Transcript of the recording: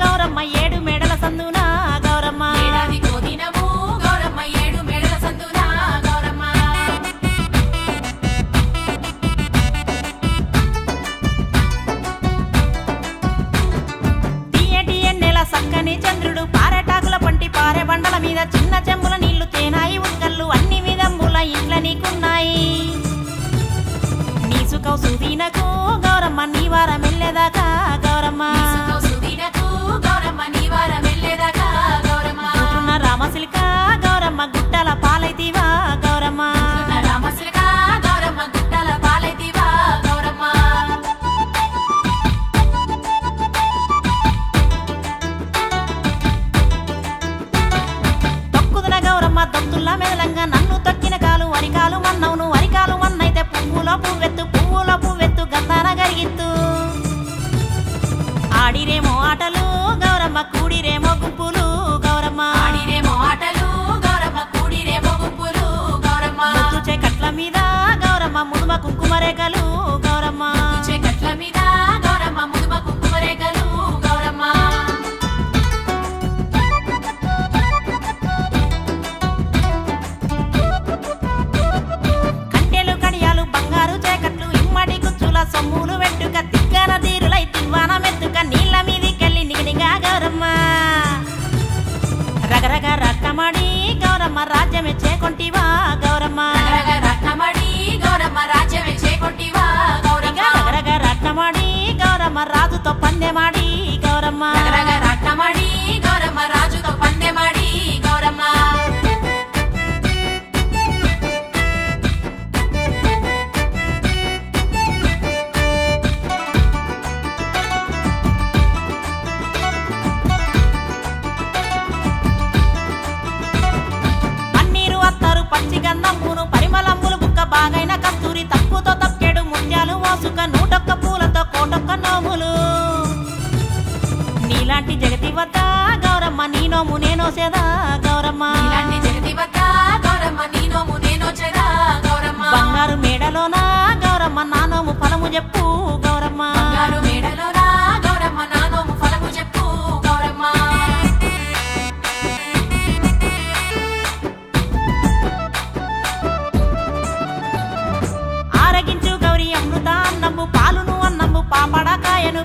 గౌరమ్మ ఏడు సందున గౌరమ్మ? గౌరమ్మ ఏడు సందున గౌరమ్మ? తీయటి సక్కని చంద్రుడు పారెటాకుల పంటి పారే బండల మీద చిన్న చెంబుల సుఖం సుదీనకు గౌరమ్మ నీ వారం వెళ్ళేదాకా గౌరమ్మ పుట్టిన ఆడిరేమో ఆటలు గౌరమ్మ కూడిరేమో గుంపులు. చేకొంటివా గౌరమ్మ. రత్నమడి గౌరమ్మ రాజ్యమే చేకొట్టివా గౌరమ్మ. రక్కమడి గౌరమ్మ రాజుతో పందెమాడి గౌరమ్మ. నీలాంటి జగతి వద్ద గౌరమ్మ నీ నోము నేనో సేదా గౌరమ్మ. ఇలాంటి జగతి వద్ద గౌరమ్మ నీనోము నేనో చెదా గౌరమ్మ. బంగారు మేడలోన గౌరమ్మ నా నోము ఫలము చెప్పు గౌరమ్మ. బంగారు మేడలోనా గౌరమ్మ నానోము ఫలము చెప్పు గౌరమ్మ. ఆరగించు గౌరి అమృత పాలును పాపడకాయను